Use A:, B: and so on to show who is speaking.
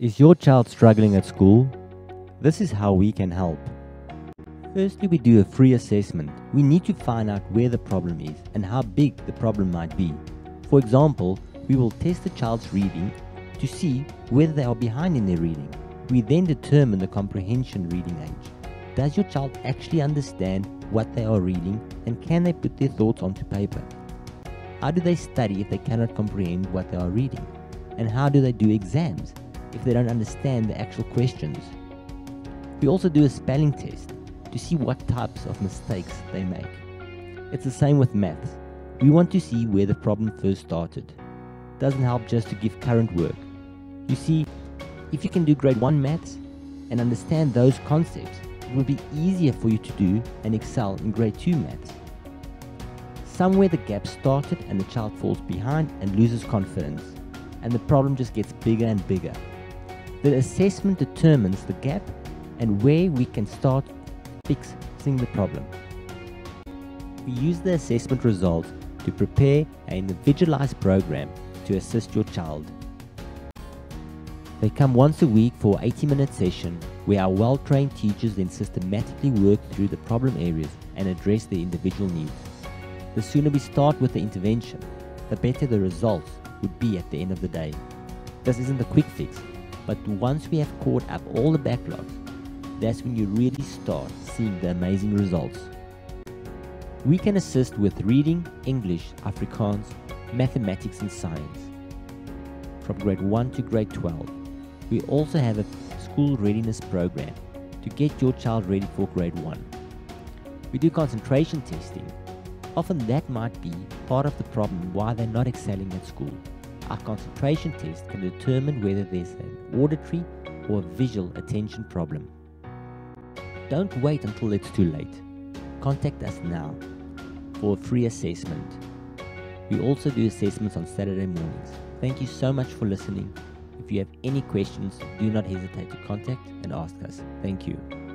A: Is your child struggling at school? This is how we can help. Firstly, we do a free assessment. We need to find out where the problem is and how big the problem might be. For example, we will test the child's reading to see whether they are behind in their reading. We then determine the comprehension reading age. Does your child actually understand what they are reading and can they put their thoughts onto paper? How do they study if they cannot comprehend what they are reading? And how do they do exams if they don't understand the actual questions? We also do a spelling test to see what types of mistakes they make. It's the same with maths. We want to see where the problem first started. Doesn't help just to give current work. You see, if you can do grade 1 maths and understand those concepts, it will be easier for you to do and excel in grade 2 maths. Somewhere the gap started and the child falls behind and loses confidence, and the problem just gets bigger and bigger. The assessment determines the gap and where we can start fixing the problem. We use the assessment results to prepare an individualized program to assist your child. They come once a week for an 80 minute session where our well trained teachers then systematically work through the problem areas and address the individual needs. The sooner we start with the intervention, the better the results would be at the end of the day. This isn't a quick fix, but once we have caught up all the backlogs, that's when you really start seeing the amazing results. We can assist with reading, English, Afrikaans, mathematics and science. From grade 1 to grade 12. We also have a school readiness program to get your child ready for grade 1. We do concentration testing Often that might be part of the problem why they're not excelling at school. Our concentration test can determine whether there's an auditory or visual attention problem. Don't wait until it's too late. Contact us now for a free assessment. We also do assessments on Saturday mornings. Thank you so much for listening. If you have any questions, do not hesitate to contact and ask us. Thank you.